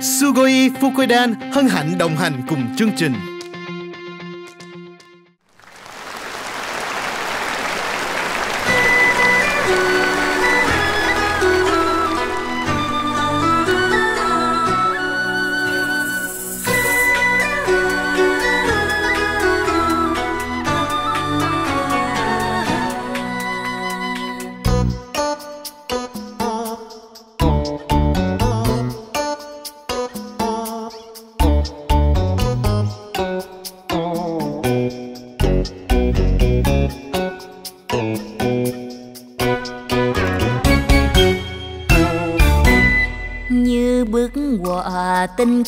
Sugoi Fukoidan hân hạnh đồng hành cùng chương trình.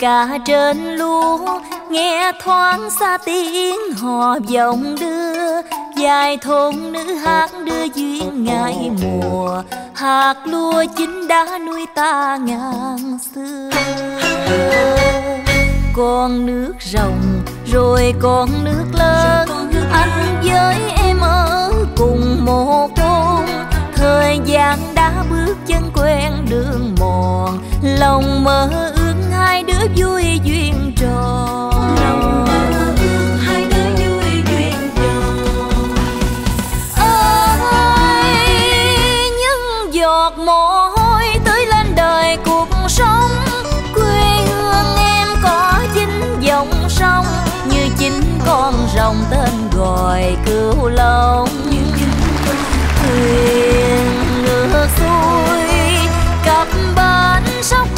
Ca trên lúa, nghe thoáng xa tiếng hò vọng đưa. Dài thôn nữ hát đưa duyên ngày mùa, hạt lúa chín đã nuôi ta ngàn xưa. Con nước rồng, rồi con nước lớn, anh với em ở cùng một thôn. Thời gian đã bước chân quen đường mòn, lòng mơ vui duyên tròn hai đứa vui duyên tròn ơi những giọt mồ hôi tưới lên đời cuộc sống. Quê hương em có chính dòng sông, như chính con rồng tên gọi cửu long thuyền ngược xuôi cặp bến sóc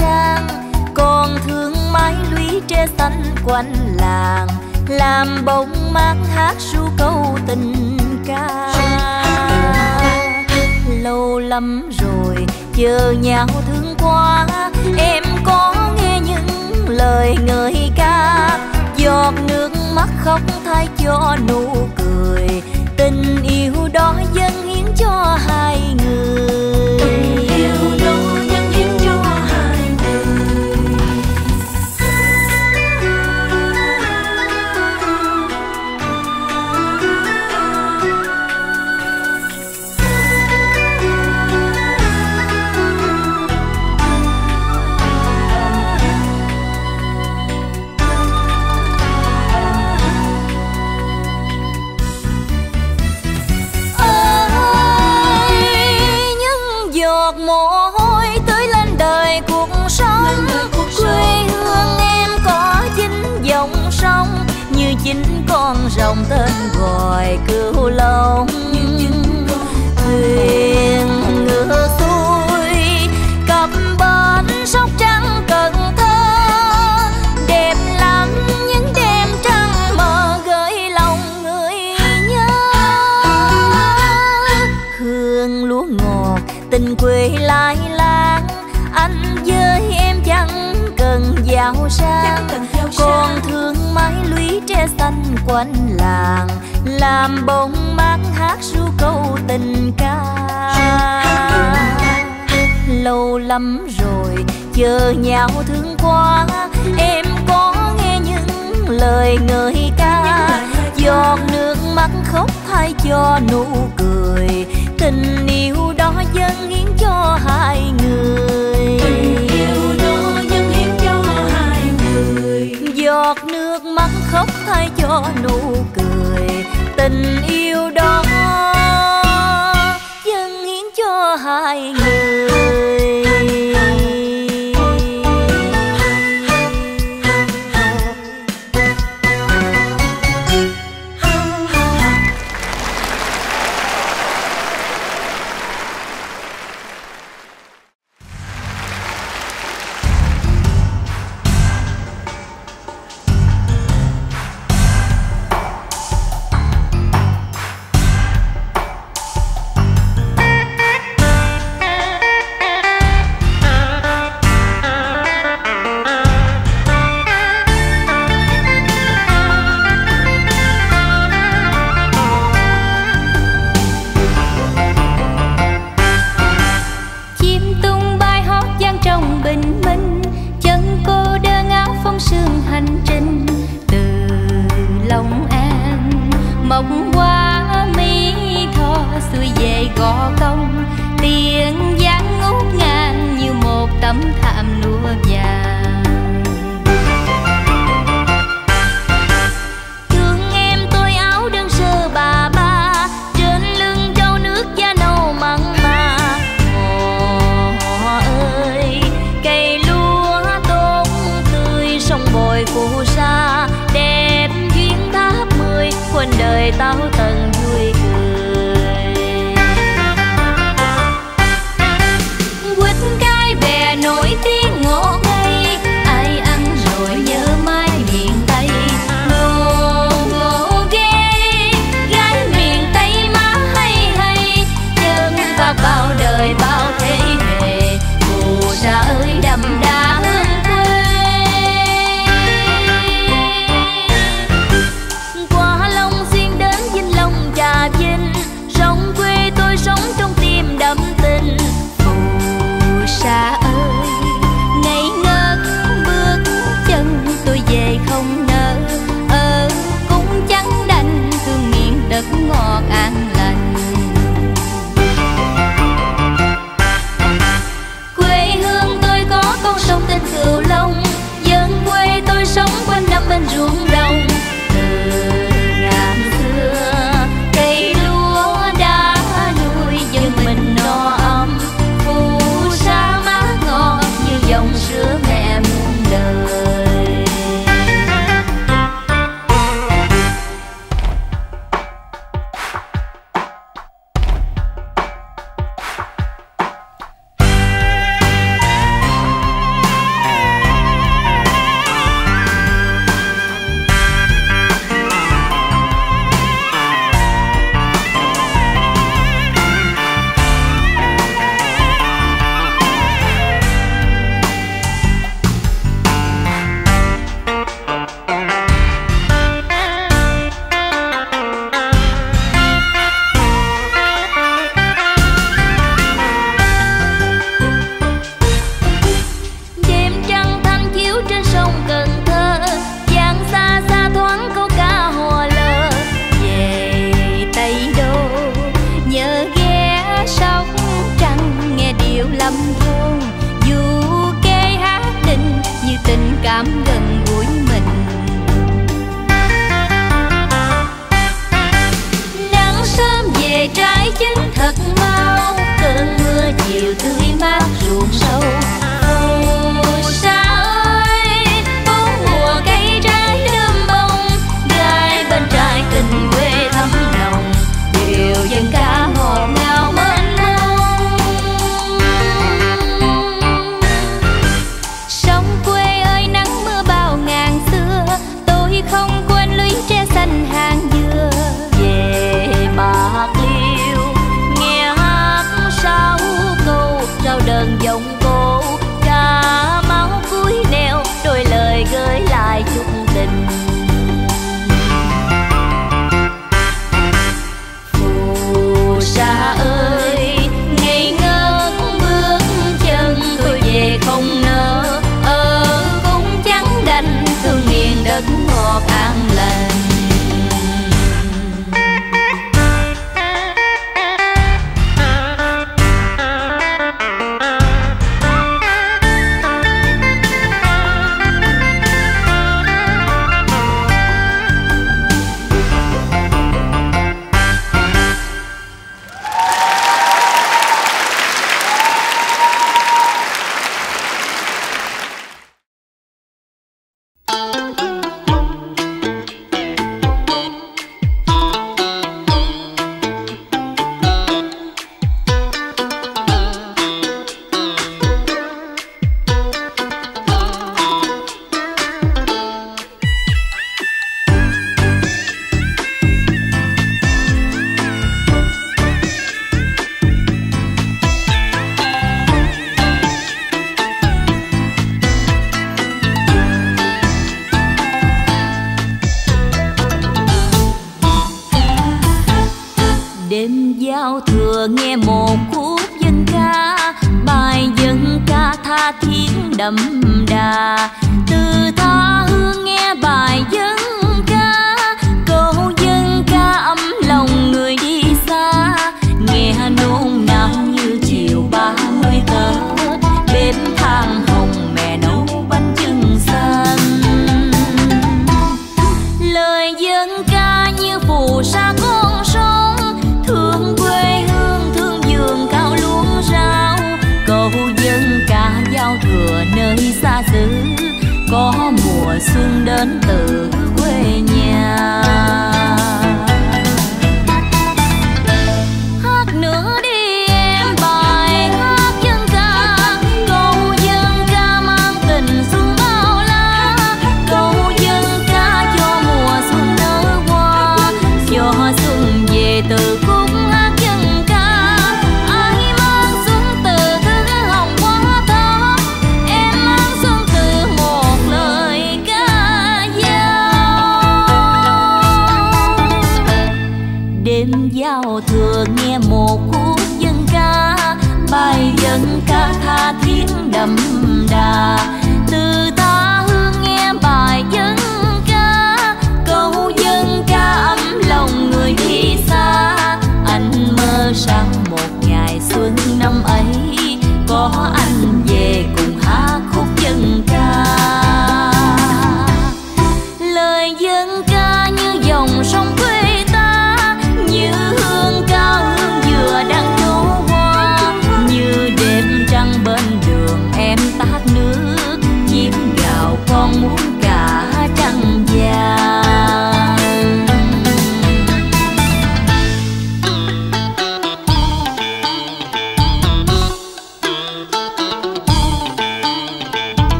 trang, còn thương mái lũy tre xanh quanh làng, làm bông mát hát ru câu tình ca. Lâu lắm rồi, chờ nhau thương quá, em có nghe những lời người ca. Giọt nước mắt khóc thay cho nụ cười, tình yêu đó dâng hiến cho hai người mồ hôi tưới lên đời cuộc sống. Quê hương em có chính dòng sông như chính con rồng tên gọi cửu long thuyền ngựa xuôi cặp bến sóc trăng tre xanh quanh làng, làm bông mát hát ru câu tình ca. Lâu lắm rồi, chờ nhau thương quá, em có nghe những lời người ca. Giọt nước mắt khóc thay cho nụ cười, tình yêu đó dâng hiến cho hai người. Giọt nước mắt khóc thay cho nụ cười. Tình yêu đó dâng hiến cho hai người.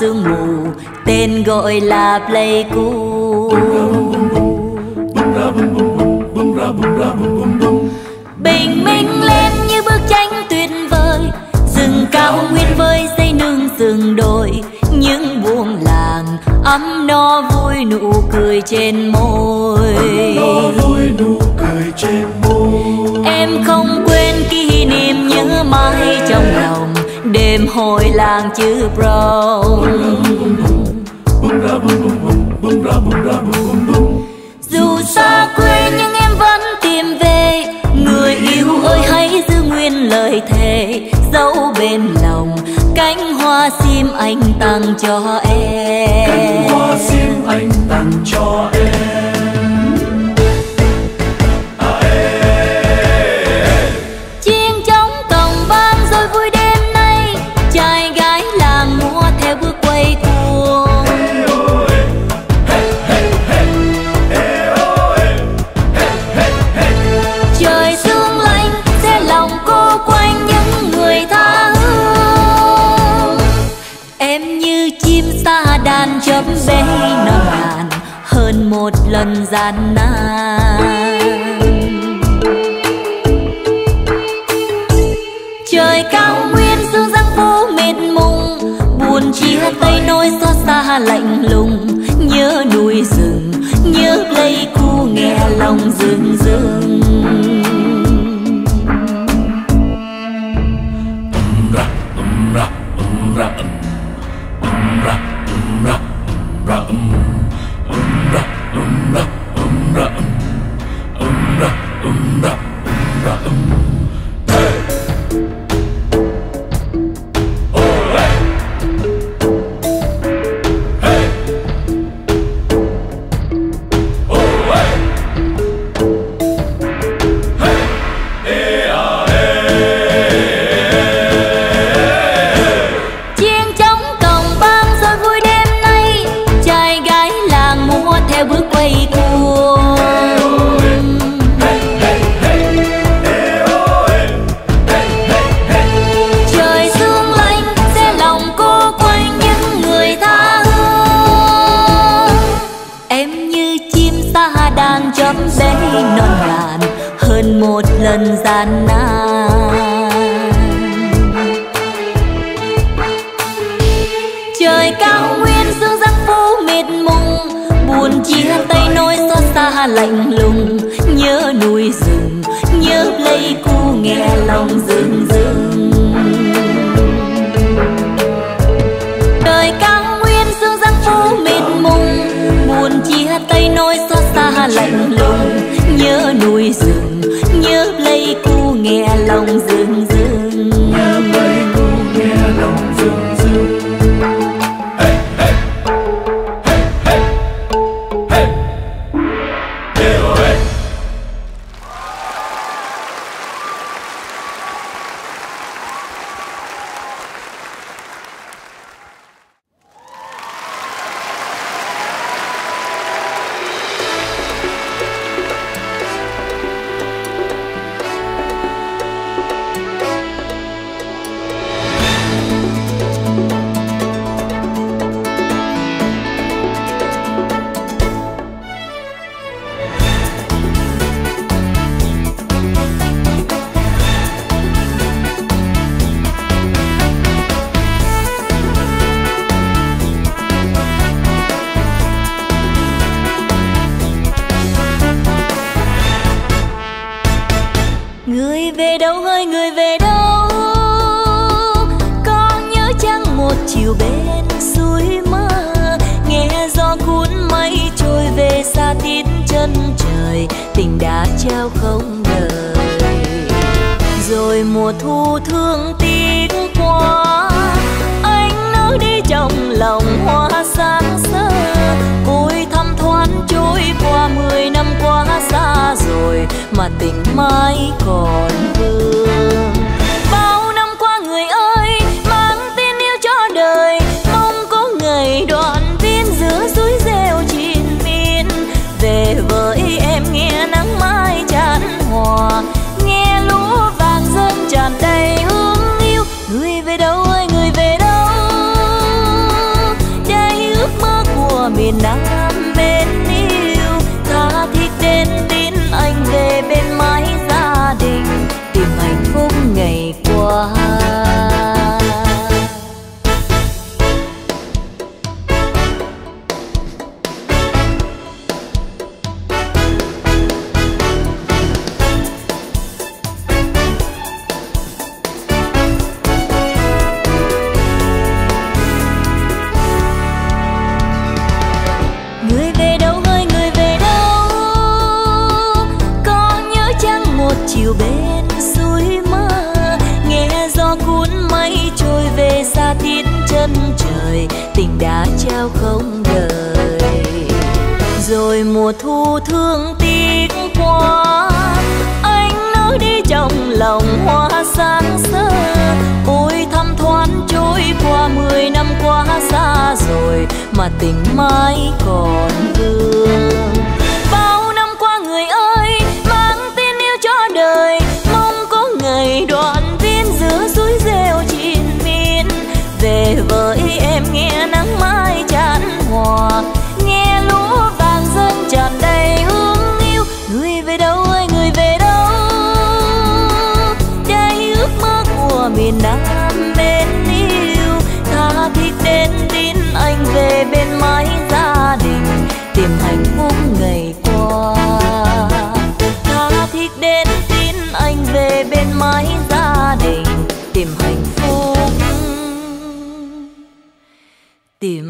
sương mù tên gọi là pleiku. Bình minh lên như bức tranh tuyệt vời rừng cao nguyên với dây nương rừng đồi. Những buông làng ấm no vui nụ cười trên môi. Vui nụ cười trên môi. Em không quên kỷ niệm nhớ mãi trong lòng đêm hội làng chữ pro. lời thề dấu bên lòng cánh hoa sim anh tặng cho em. Cánh hoa sim anh tặng cho em. gian nan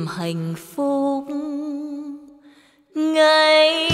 tìm hạnh phúc. Ngày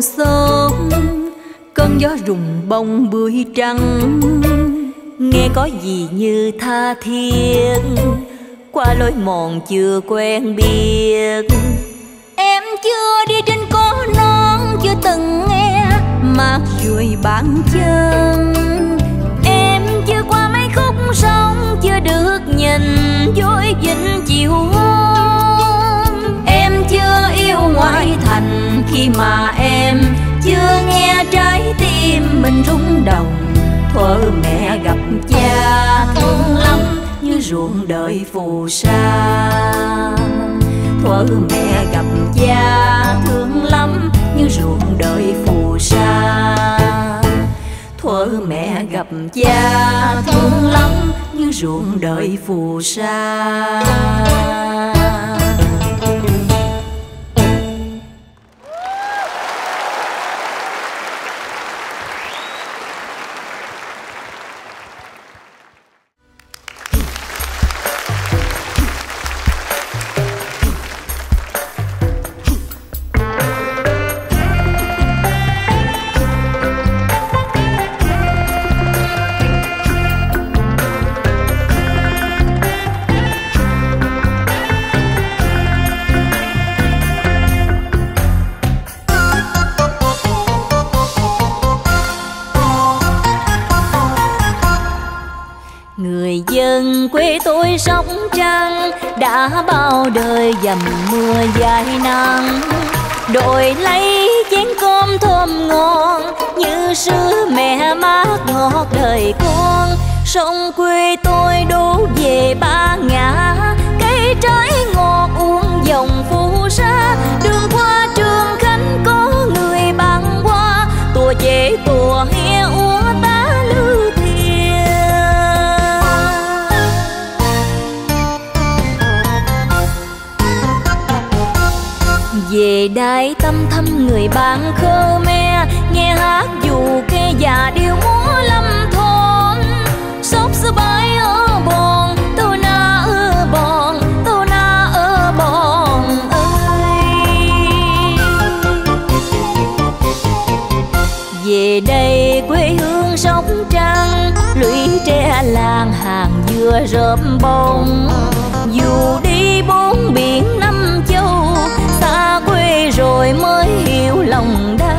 xóm cơn gió rùng bông bưởi trắng. Nghe có gì như tha thiết, qua lối mòn chưa quen biết. Em chưa đi trên có non chưa từng nghe mát ruồi bàn chân. Em chưa qua mấy khúc sông chưa được nhìn dối vĩnh chiều hôm ngoại thành khi mà em chưa nghe trái tim mình rung động. Thuở mẹ gặp cha thương lắm như ruộng đời phù sa. Thuở mẹ gặp cha thương lắm như ruộng đời phù sa. Thuở mẹ gặp cha thương lắm như ruộng đời phù sa. Người dân quê tôi sông Trăng, đã bao đời dầm mưa dài nắng. Đội lấy chén cơm thơm ngon, như sứ mẹ mát ngọt đời con. Sông quê tôi đổ về ba ngã, cây trái đại tâm thăm người bạn khơ me, nghe hát dù kê già điêu múa lâm thôn xốp sơ bãi ở bòn tôi na ở bòn tôi na ở bòn ơi. Về đây quê hương sóc trăng, lũy tre làng hàng dừa rơm bông dù đi bốn biển năm quê rồi mới hiểu lòng đau.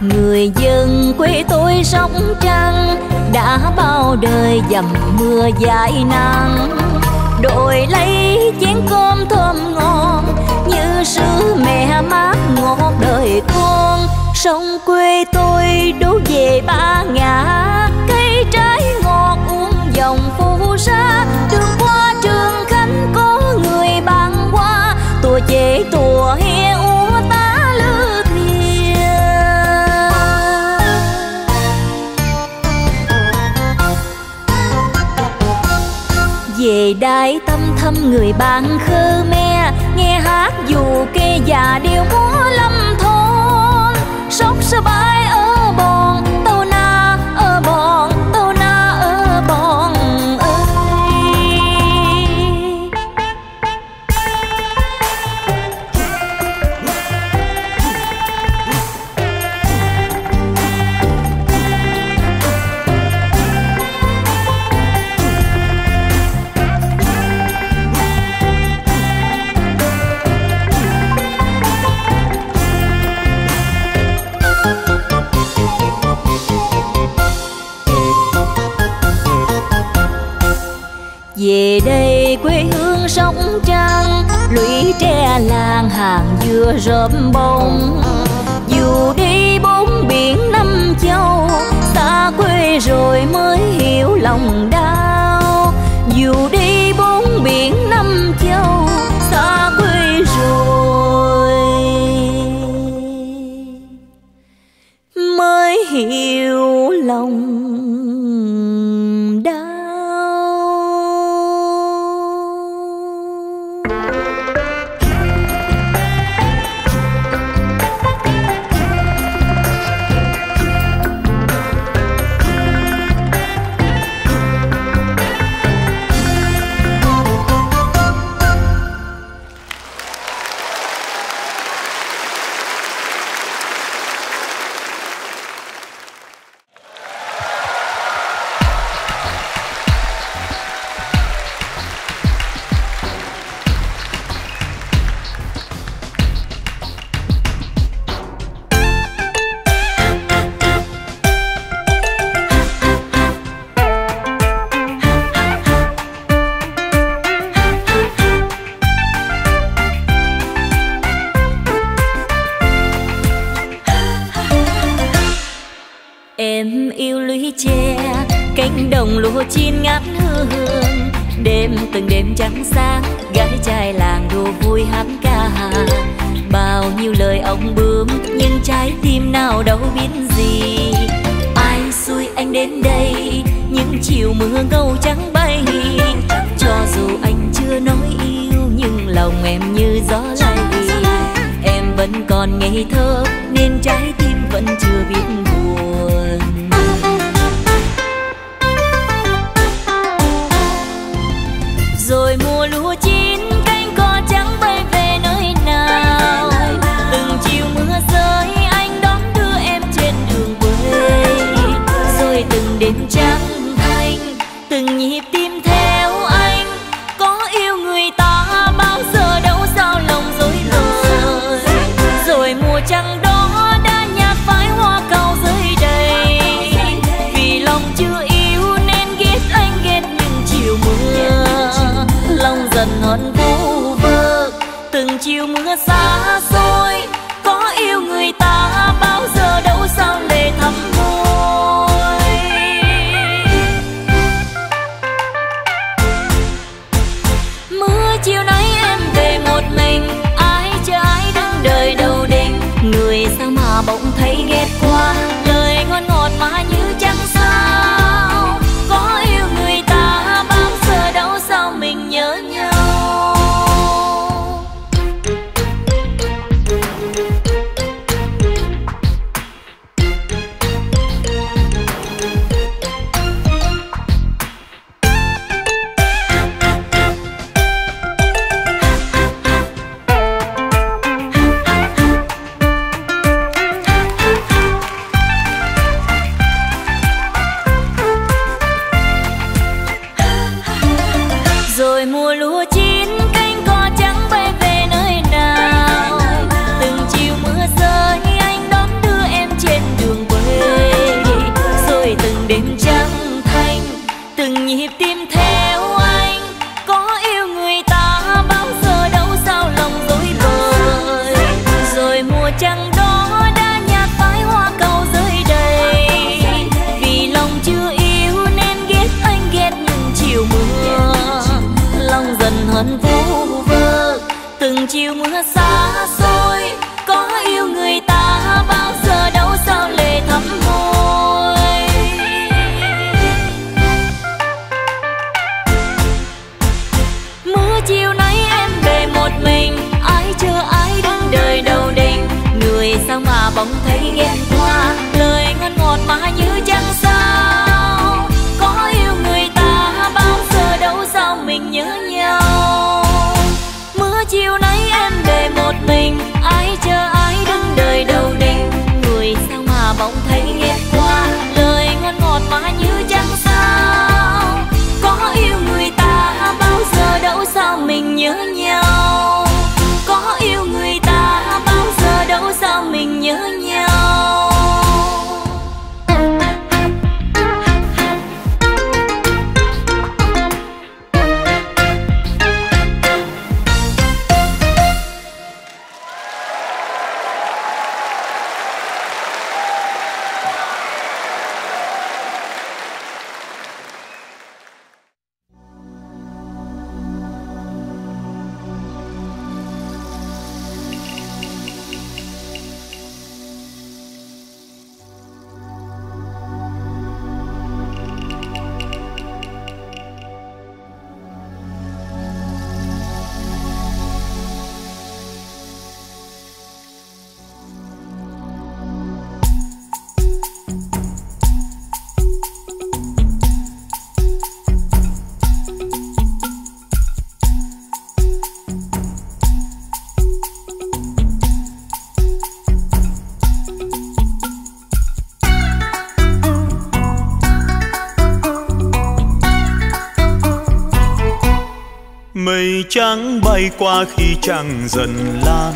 Người dân quê tôi sóc trăng đã bao đời dầm mưa dãi nắng. Đổi lấy chén cơm thơm ngon, như sứ mẹ mát ngọt đời con sông quê tôi đổ về ba ngã, cây trái ngọt uống dòng phù sa. Đường qua trường khánh có người bằng qua tôi chế tùa hiên đại tâm thâm người bạn khơ me, nghe hát dù kê già đều múa lâm thôn. Sóc sơ bay về đây quê hương sóng trăng lũy tre làng hàng dừa rơm bông. Dù trăng dần lan,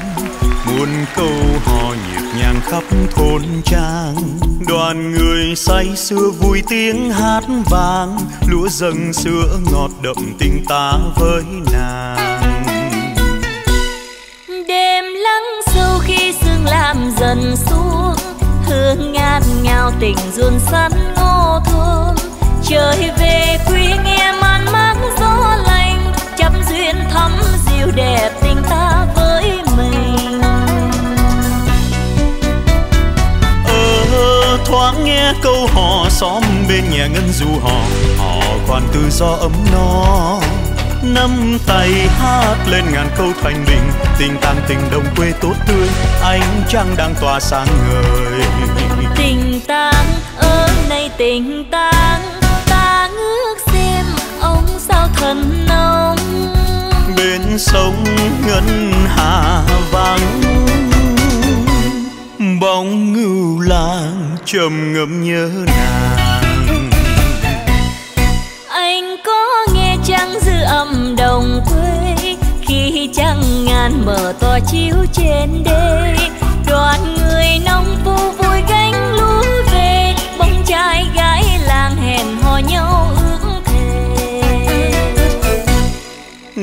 muôn câu hò nhịp nhàng khắp thôn trang. Đoàn người say sưa vui tiếng hát vang, lúa dâng sữa ngọt đậm tình ta với nàng. Đêm lắng sâu khi sương làm dần xuống, hương ngát ngào tình ruồn sắn ngô thơm. Trời về nghe câu hò xóm bên nhà ngân du hò. Hò khoan tự do ấm no nắm tay hát lên ngàn câu thành bình. Tình tang tình đồng quê tốt tươi ánh trăng đang tỏa sáng ngời. Tình tang ơ này tình tang ta ngước xem ông sao thần nông bên sông ngân hà vắng bóng ngưu lang trầm ngâm nhớ nàng. Anh có nghe trăng dư âm đồng quê? Khi trăng ngàn mở tỏa chiếu trên đê đoàn người nông phu vui gánh lúa về bóng trai gái làng hẹn hò nhau ước thề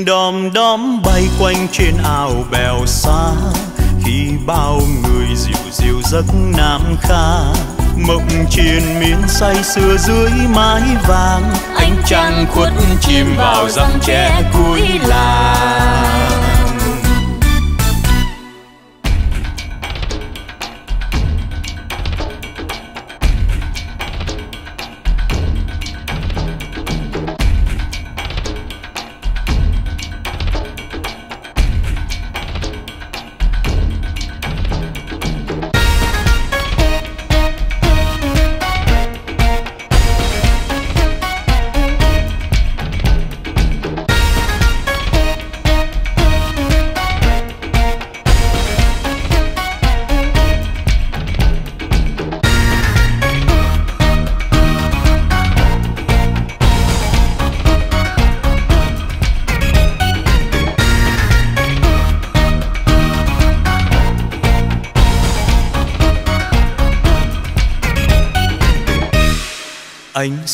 đom đóm bay quanh trên ao bèo xa khi bao người dịu dịu giấc nam kha. Mộng triền miên say sưa dưới mái vàng, ánh trăng khuất chìm vào răng tre cuối làng.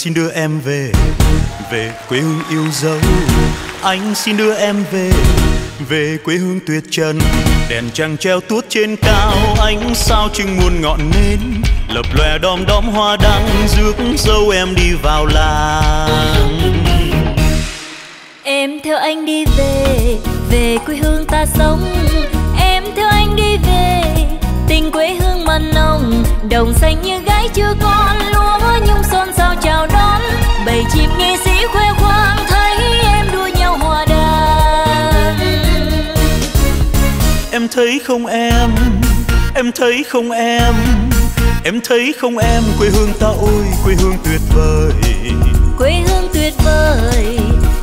Xin đưa em về về quê hương yêu dấu. Anh xin đưa em về về quê hương tuyệt trần, đèn trăng treo tuốt trên cao. Ánh sao trưng muôn ngọn nến, lập lòe đom đóm hoa đăng, rước dâu em đi vào làng. Em theo anh đi về về quê hương ta sống. Em theo anh đi về, tình quê hương mặn nồng, đồng xanh như gái chưa con lúa nhung xôn xao chào đón. Bầy chim nghệ sĩ khoe khoang thấy em đua nhau hòa đàn em thấy không em em thấy không em em thấy không em quê hương ta ôi quê hương tuyệt vời. Quê hương tuyệt vời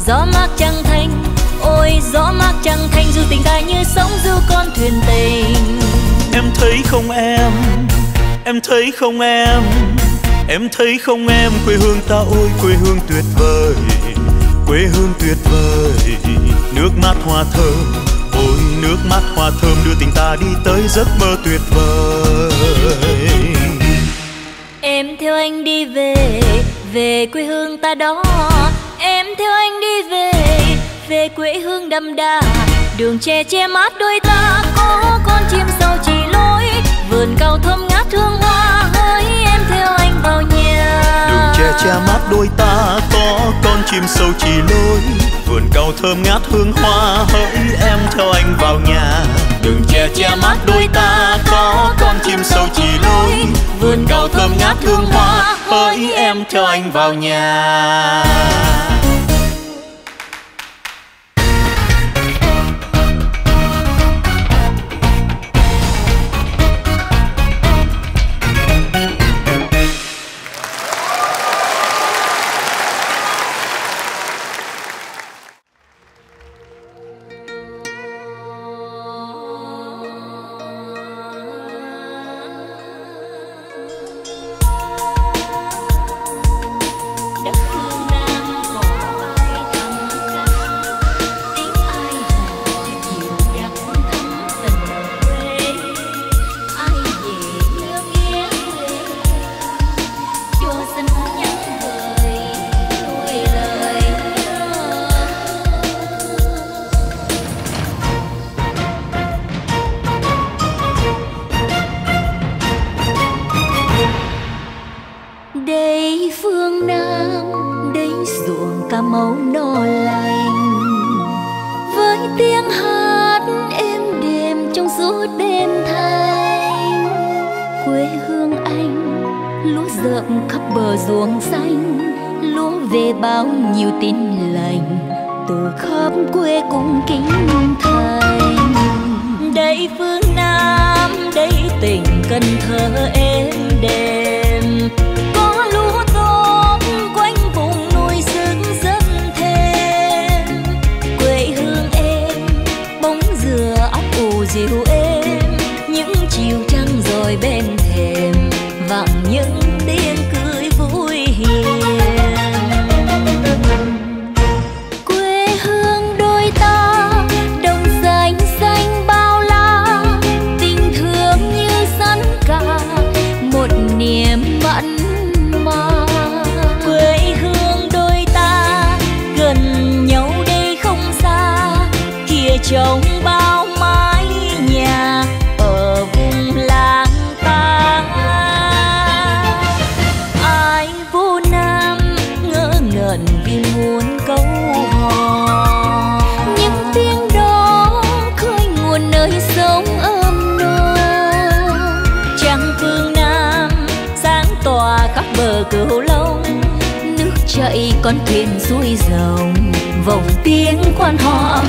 gió mát trăng thanh ôi gió mát trăng thanh dù tình ta như sóng du con thuyền tình. Em thấy không em em thấy không em? Em thấy không em? Quê hương ta ôi, quê hương tuyệt vời. Quê hương tuyệt vời. Nước mát hoa thơm. Ôi, nước mát hoa thơm đưa tình ta đi tới giấc mơ tuyệt vời. Em theo anh đi về về quê hương ta đó. Em theo anh đi về về quê hương đậm đà. Đường tre che mát đôi ta. Có con chim sâu chỉ lối vườn cao thơm ngát hương hoa, hỡi em theo anh vào nhà đường tre che mát đôi ta có con chim sâu chỉ lối. Vườn cao thơm ngát hương hoa, hỡi em theo anh vào nhà. Đường tre che mát đôi ta có con chim sâu chỉ lối. Vườn cao thơm ngát hương hoa, hỡi em theo anh vào nhà. trong bao mái nhà ở vùng làng ta. Ai vô nam ngỡ ngẩn vì muốn câu hò. Những tiếng đó khơi nguồn nơi sống âm nô trăng phương nam sáng tỏa khắp bờ cửu long nước chảy con thuyền xuôi dòng, vòng tiếng quan họ.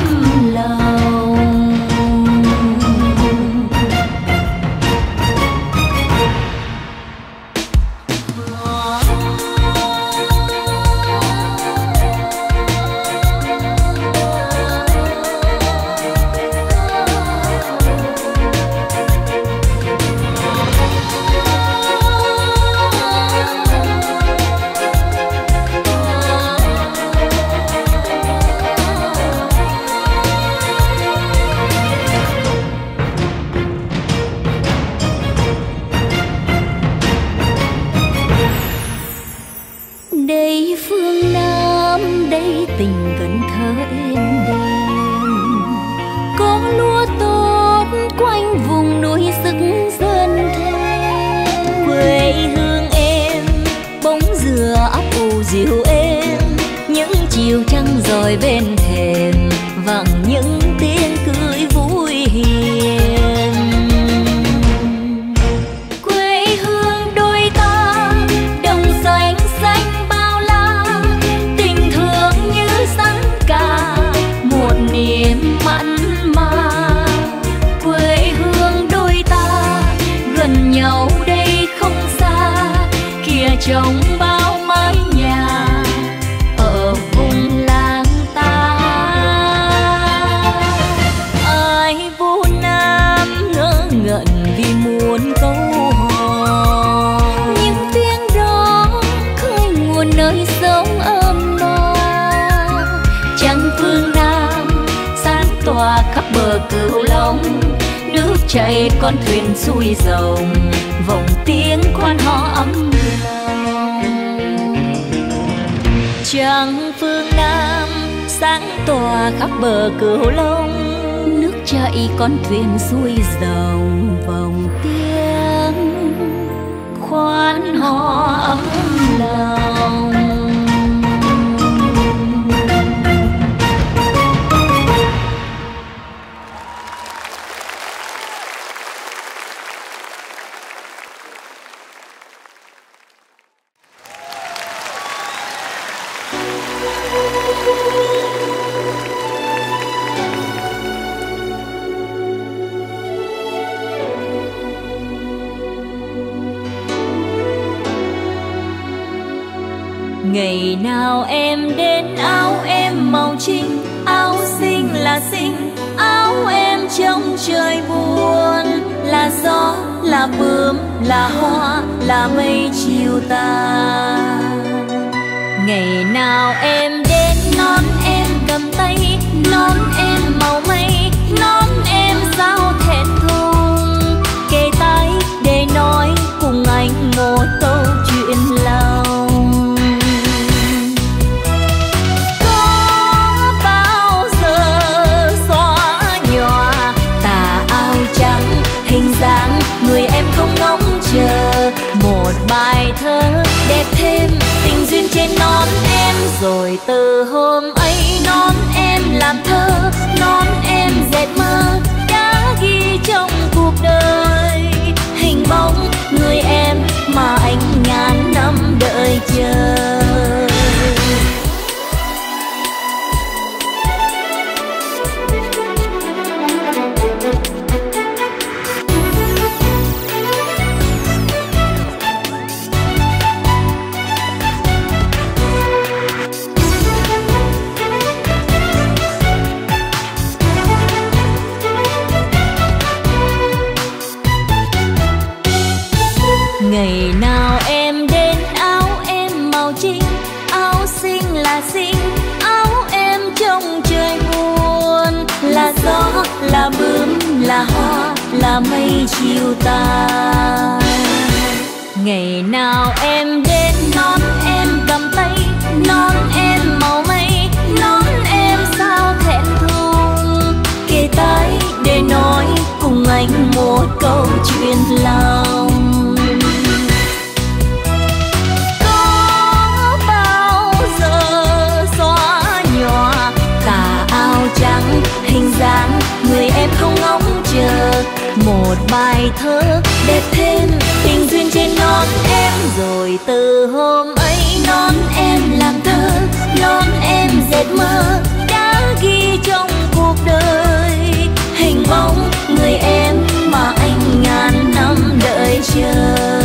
Ngày nào em đến, áo em màu trinh, áo xinh là xinh, áo em trong trời buồn là gió, là bướm, là hoa, là mây chiều tà. ngày nào em rồi từ hôm ấy nón làm thơ, non em dệt mơ, đã ghi trong cuộc đời. Hình bóng người em mà anh ngàn năm đợi chờ. Chiều tàn. Ngày nào em đến nón em cầm tay nón em màu mây nón em sao thẹn thùng. Kề tay để nói cùng anh một câu chuyện lòng. Có bao một bài thơ đẹp thêm, tình duyên trên non em. Rồi từ hôm ấy non em làm thơ, non em dệt mơ, đã ghi trong cuộc đời. Hình bóng người em mà anh ngàn năm đợi chờ.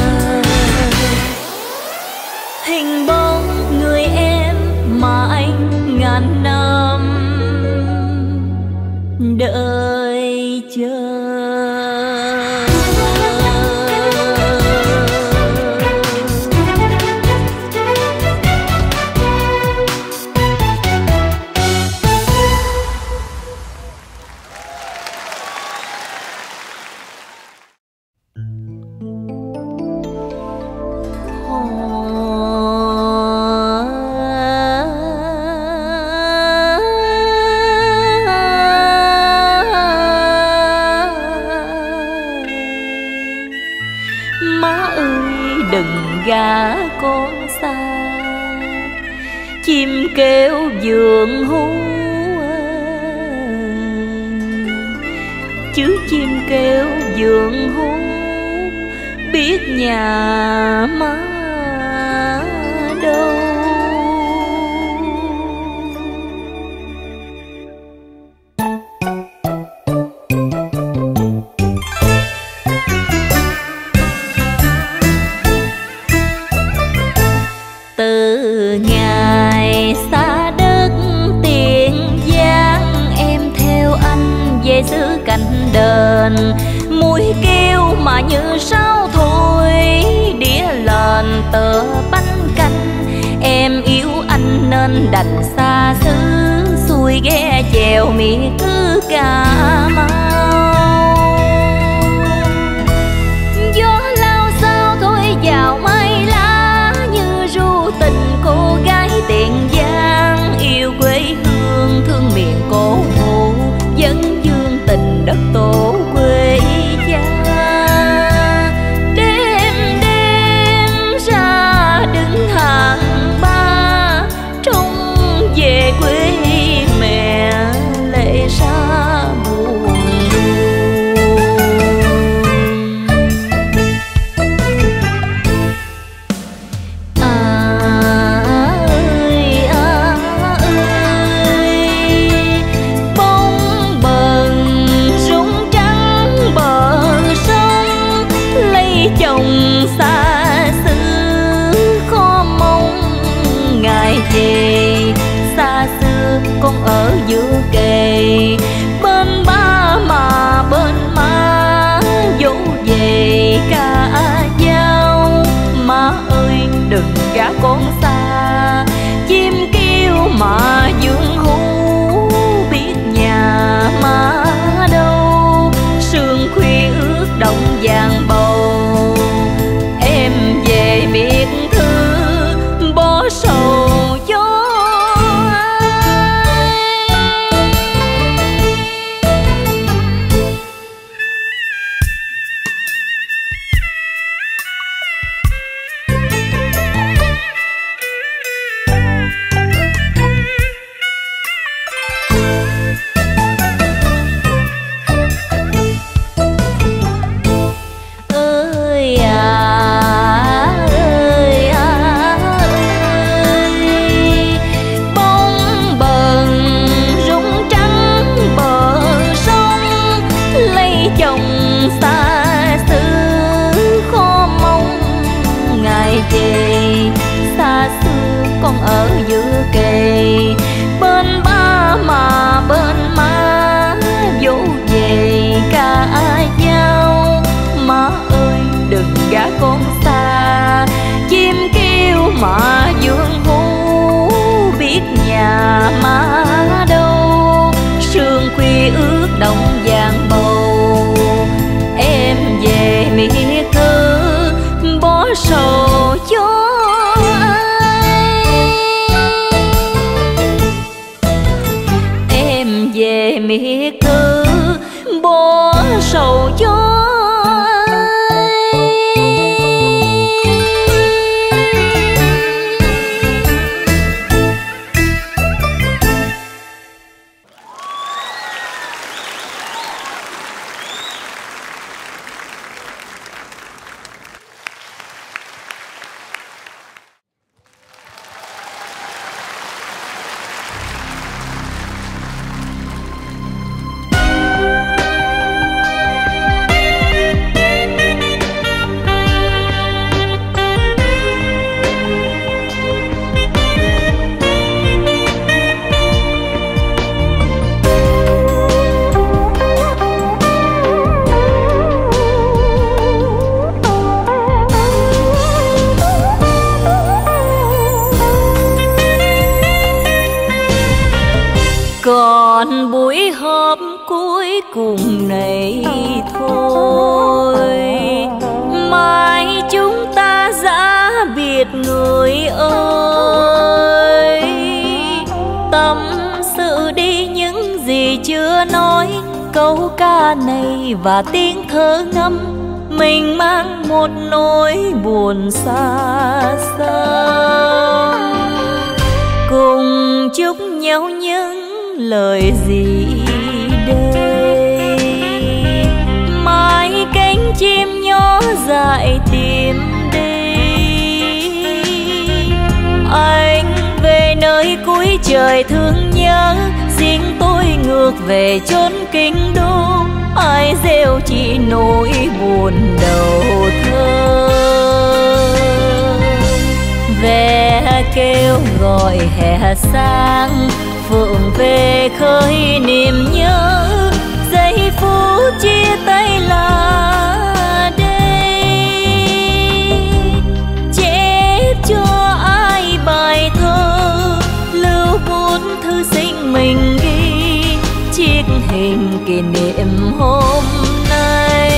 Kỷ niệm hôm nay.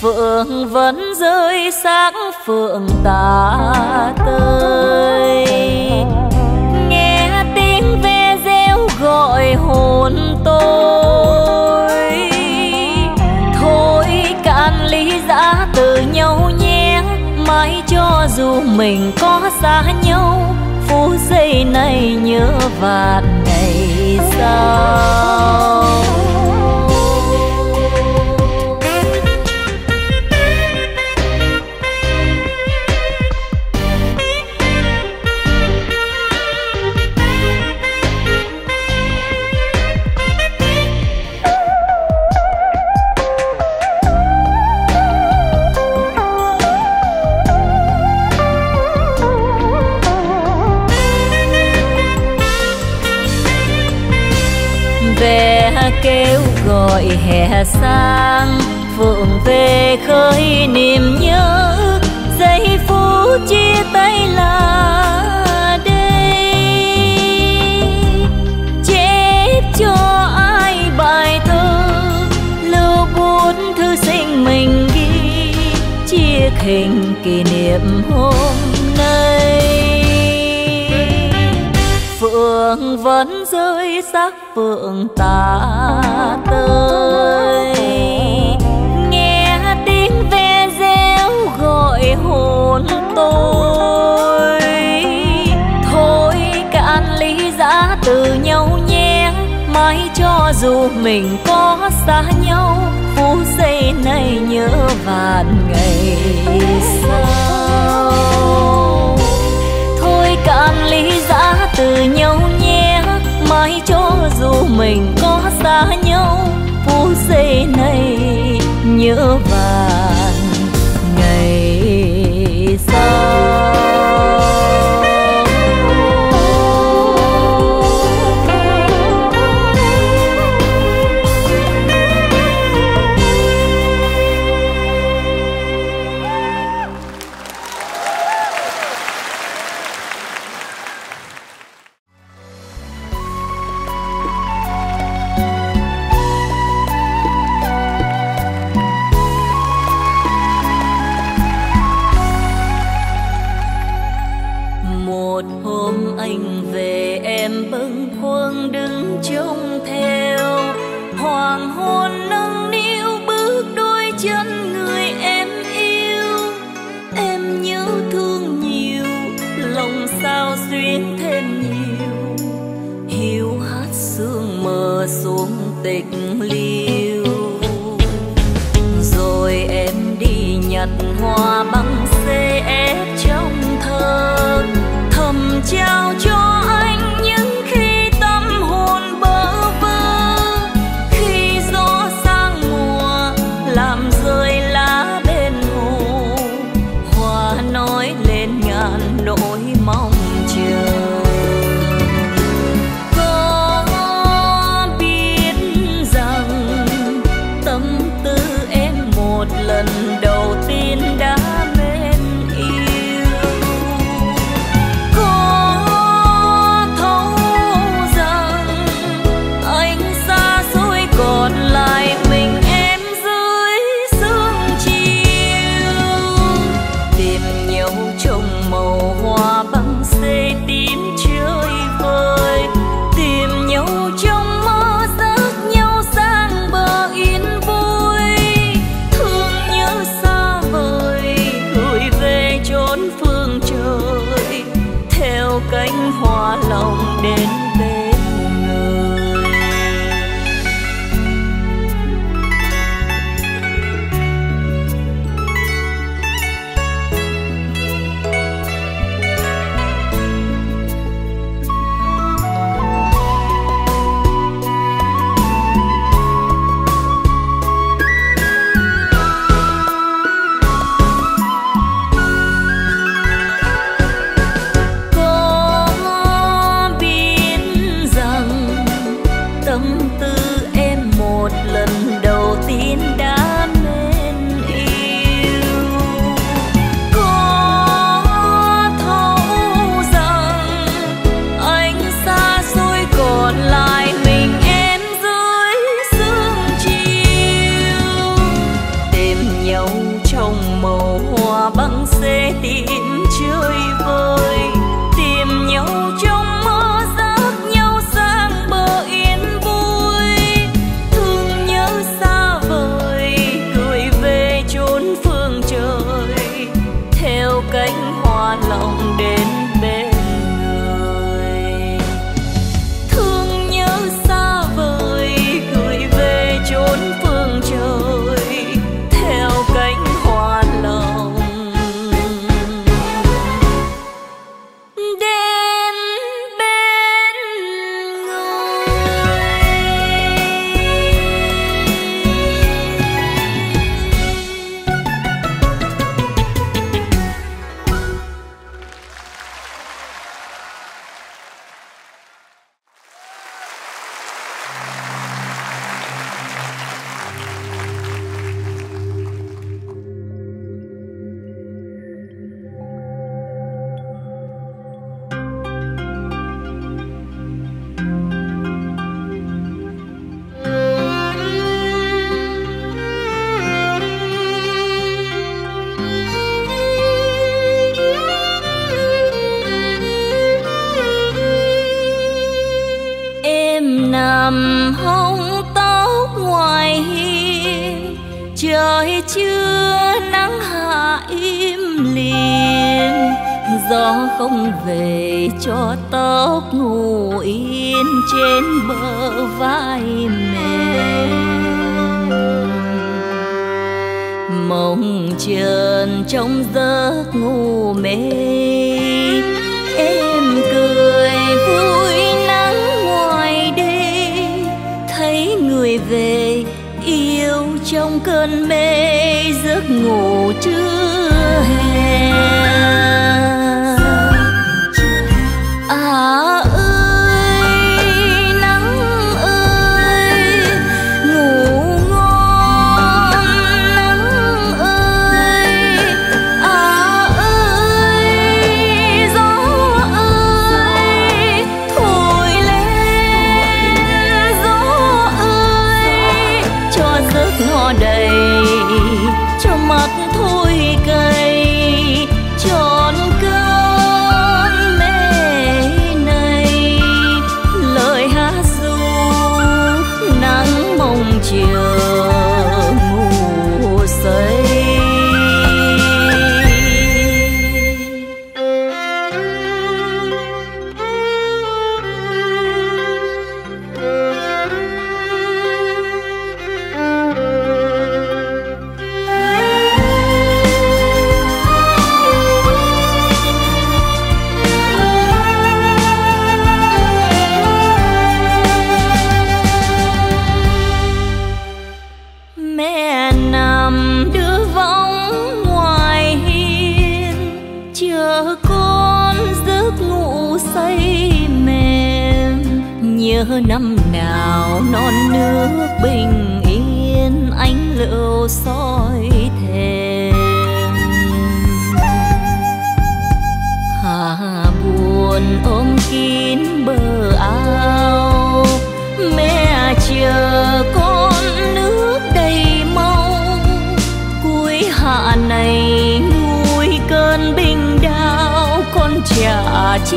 Phượng vẫn rơi sáng phượng tà tơi. Nghe tiếng ve reo gọi hồn tôi. Thôi cạn lý giã từ nhau nhé, mãi cho dù mình có xa nhau, phút giây này nhớ vạn ngày sau hè sang phượng về khơi niềm nhớ. Giây phút chia tay là đây chép cho ai bài thơ, lưu bút thư sinh mình ghi. Chia hình kỷ niệm hôm nay. Phượng vẫn rơi sắc phượng tà tơi nghe tiếng ve reo gọi hồn tôi. Thôi cạn lý giã từ nhau nhé, mãi cho dù mình có xa nhau phút giây này nhớ vạn ngày sau. Thôi cạn lý giã từ nhau nhé mãi cho dù mình có xa nhau phút giây này nhớ vàng ngày sau. Em nhớ thương nhiều, lòng sao duyên thêm nhiều. Hiu hát sương mờ xuống tịch liêu. Rồi em đi nhặt hoa băng xe ép trong thơ, thầm trao cho về cho tóc ngủ yên trên bờ vai mềm mộng trơn trong giấc ngủ mê em cười vui nắng ngoài đê. Thấy người về yêu trong cơn mê, giấc ngủ chưa hề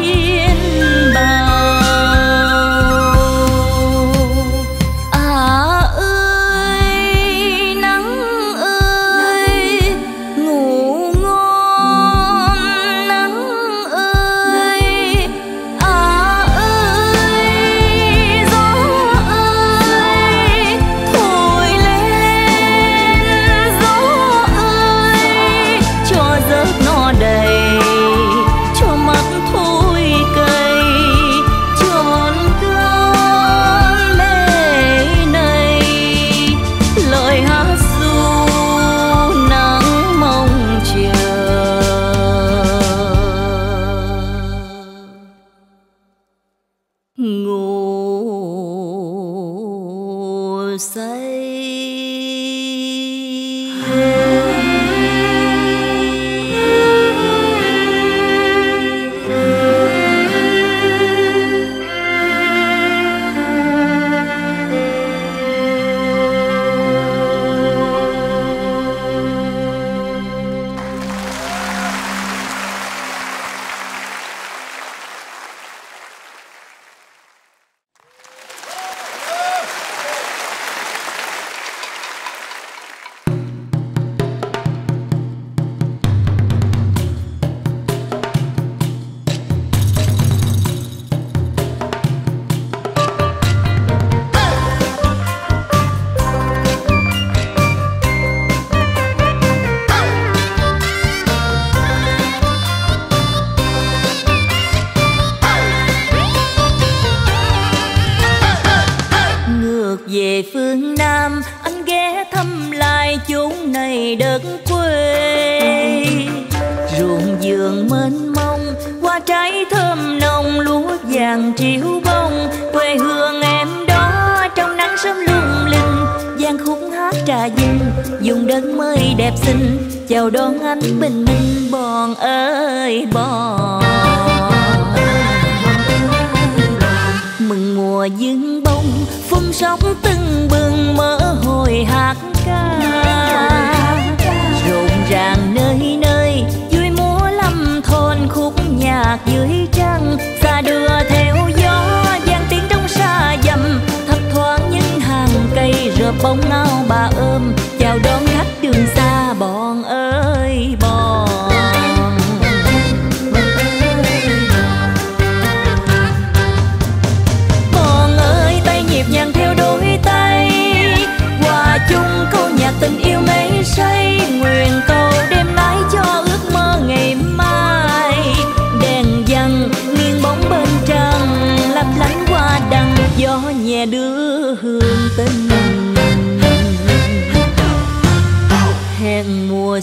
天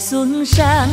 xuân sang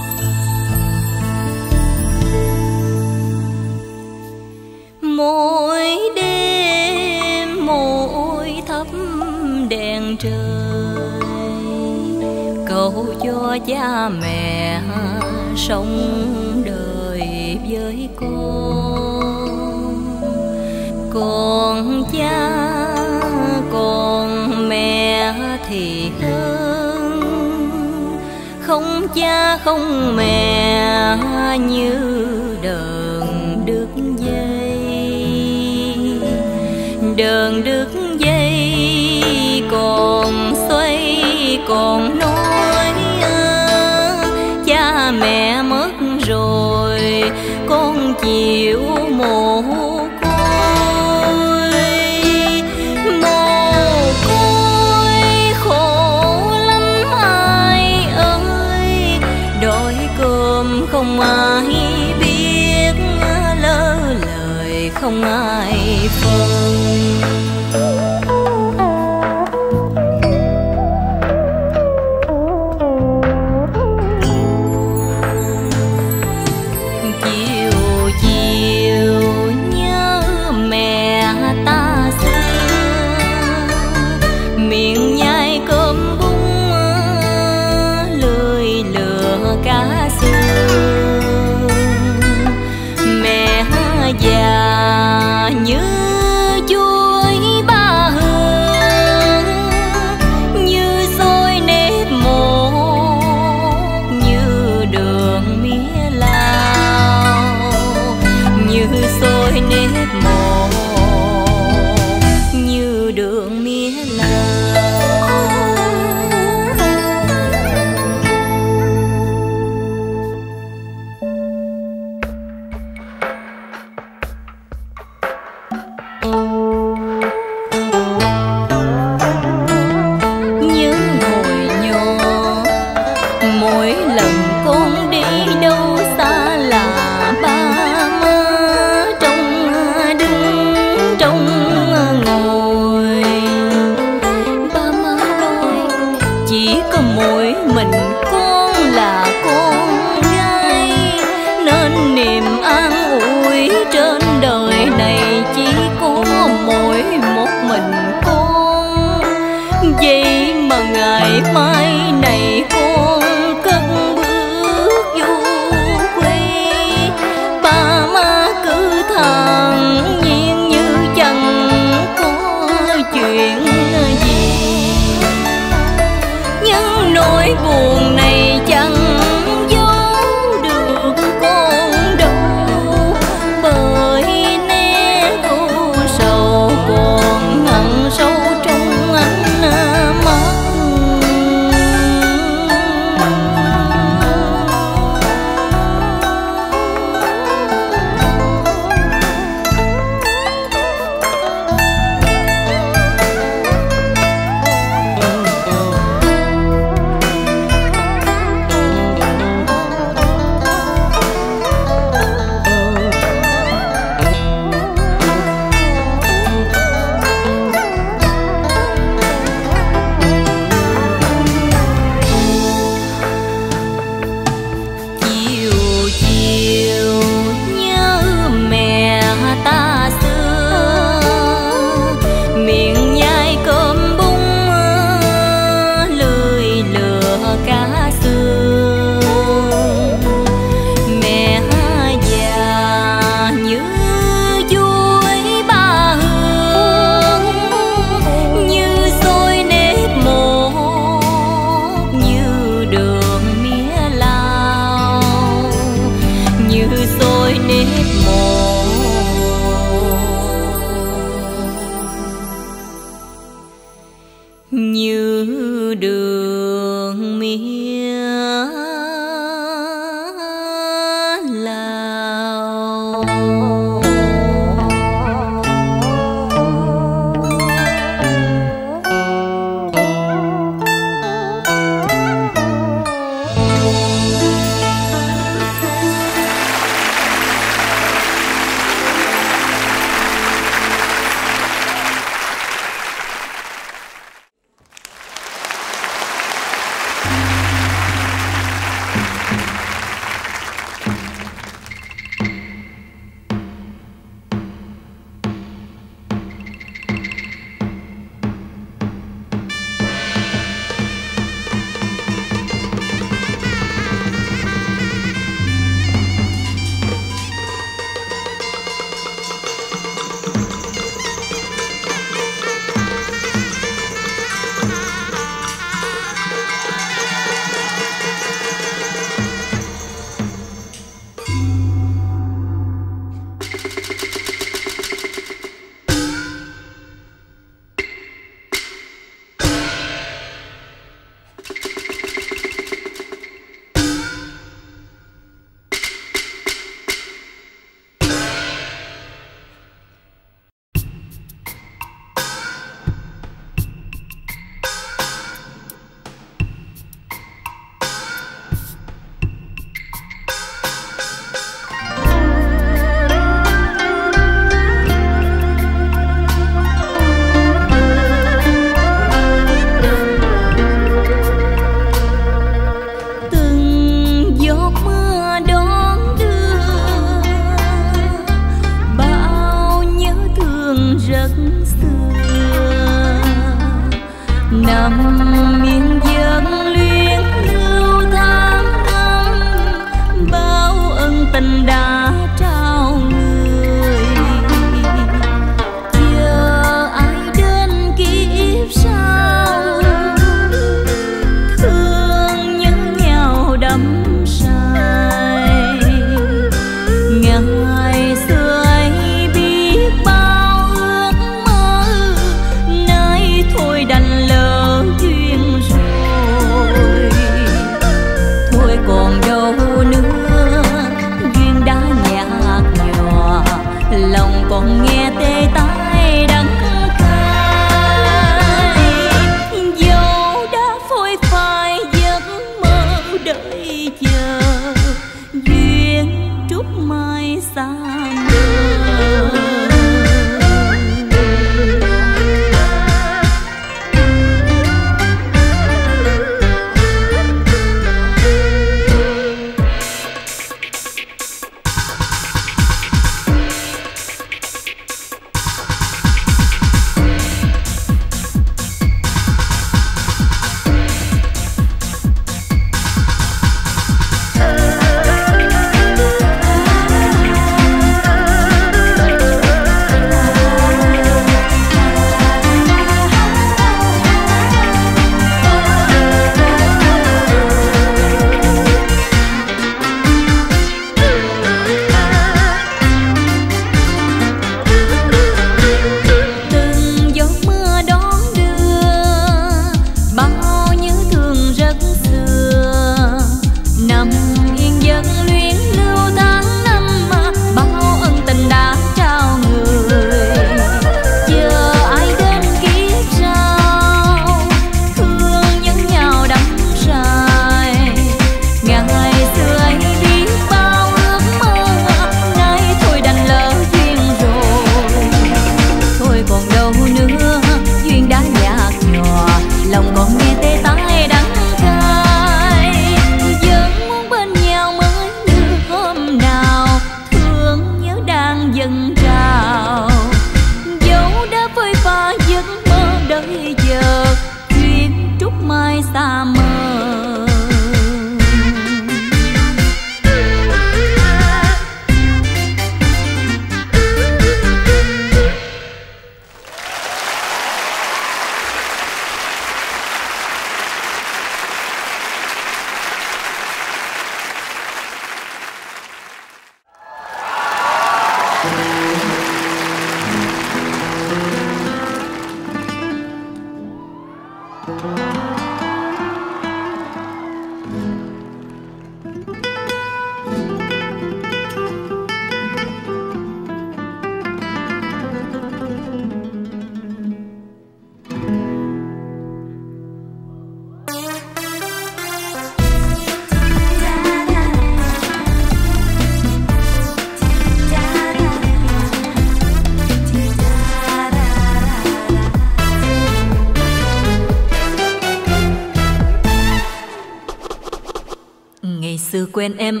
quen em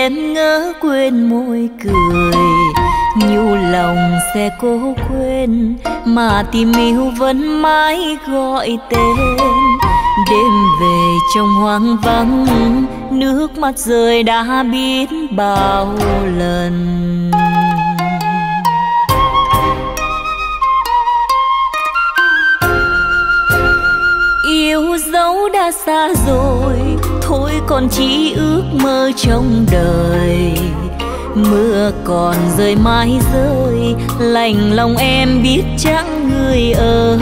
em ngỡ quên môi cười. Nhu lòng sẽ cố quên, mà tìm yêu vẫn mãi gọi tên. Đêm về trong hoang vắng, nước mắt rơi đã biết bao lần. Yêu dấu đã xa rồi còn chỉ ước mơ trong đời. Mưa còn rơi mãi rơi, lành lòng em biết chẳng người ơi.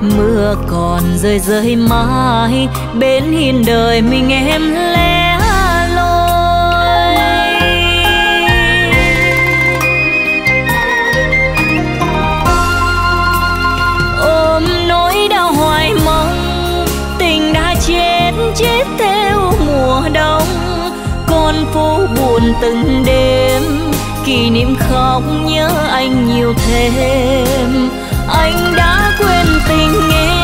Mưa còn rơi rơi mãi, bên hiên đời mình em lên. phố buồn từng đêm. Kỷ niệm khóc nhớ anh nhiều thêm. Anh đã quên tình em.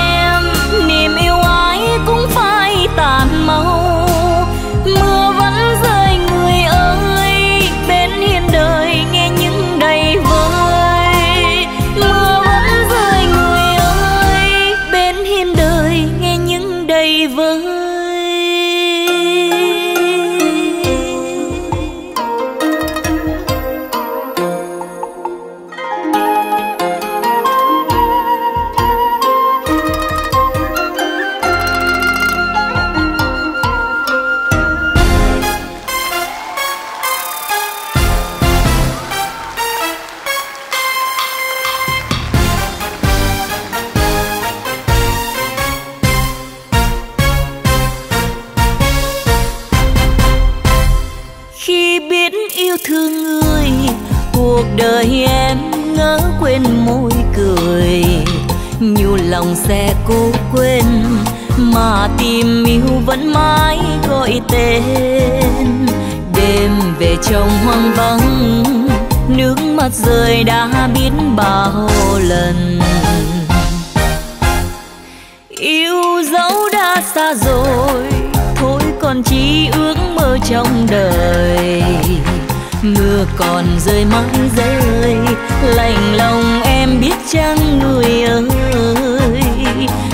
còn rơi mãi rơi. Lạnh lòng em biết chăng người ơi,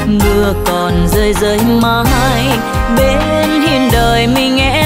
mưa còn rơi rơi mãi. Bên hiên đời mình em